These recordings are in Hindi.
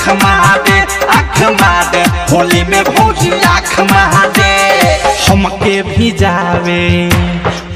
आँख मादे आँख होली में भौजी मादे हमके भी जावे,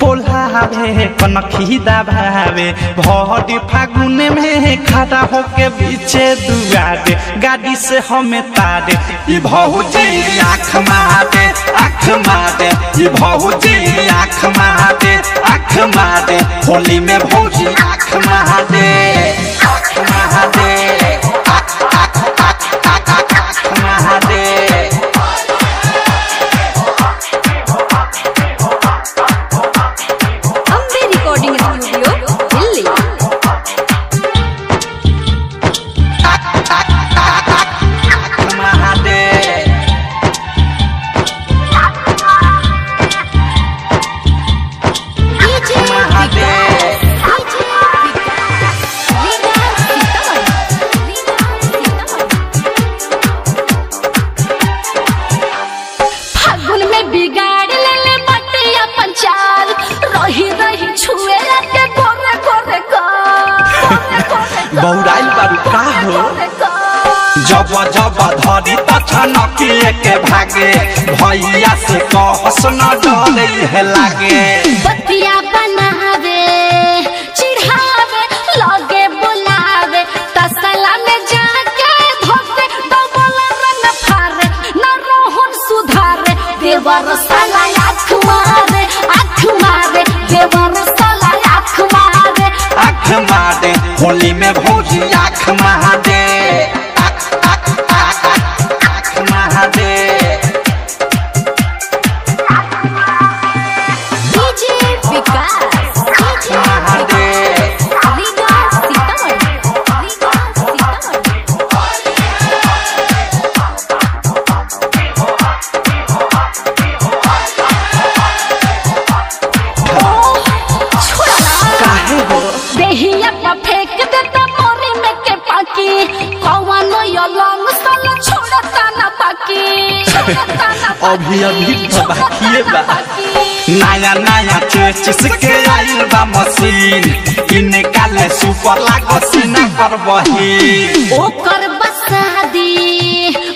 पोल्हावे कनखी दबावे भौडी फागुन में खड़ा होके पीछे दुआरे, गाड़ी से हमें तारे। ई भौजी आँख मादे आँख मादे ई भौजी होली में रिकॉर्डिंग जब जब धरी तछनकिए के भागे भैया से कहस न डरे है लागे बतिया बनावे, चिढ़ावे, लगे बुलावे, तसला में जाके धोते डबल रंग फारे, न रोहन सुधारे, देवर साला आँख मारे मारे, देवर साला आँख मारे। मारे, होली में भौजी आँख महादे अभी अभी तो छोड़ता बाकिए बा। नया नया चेचिस के आइल बा मशीन। इनका ले सुपर लागो सीना पर बही। ओकर बसादी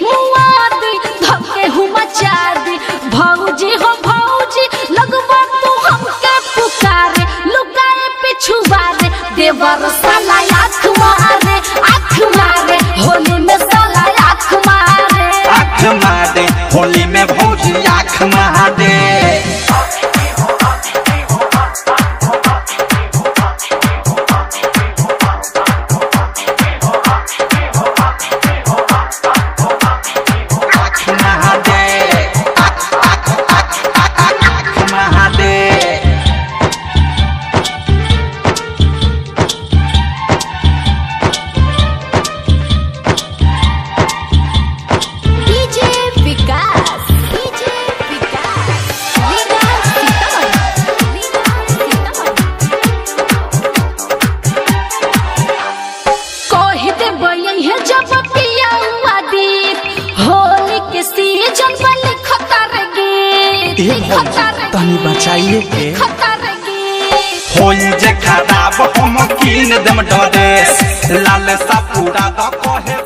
मुआदी धके हूँ मचादी भौजी हो भौजी लगवा तू हमके पुकारे। लुकाए पिछुआरे देवर साला आँख मारे आँख मारे। होली मारे दे होली में भोजिया खमा महादे भौजी, तनी बचाइए के। होई जे खराब हम कीन दम डोरे लाल सा पूरा द कहे